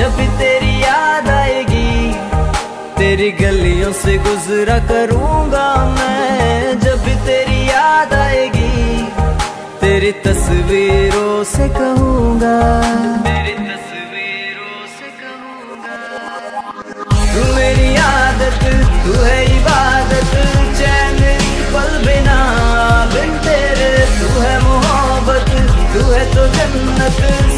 जब तेरी याद आएगी, तेरी गलियों से गुजरा करूँगा मैं। जब तेरी याद आएगी, तेरी तस्वीरों से कहूँगा। तेरी तस्वीरों से कहूँगा। तू मेरी आदत, तू है इबादत। चैन पल बिना बिन तेरे। तू है मोहब्बत, तू है तो जन्नत।